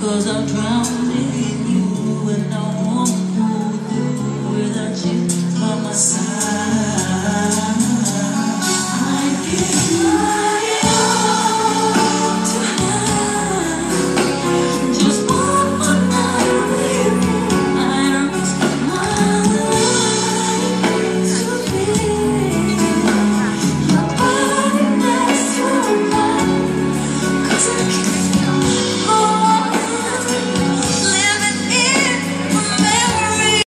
Cause I'm drowning.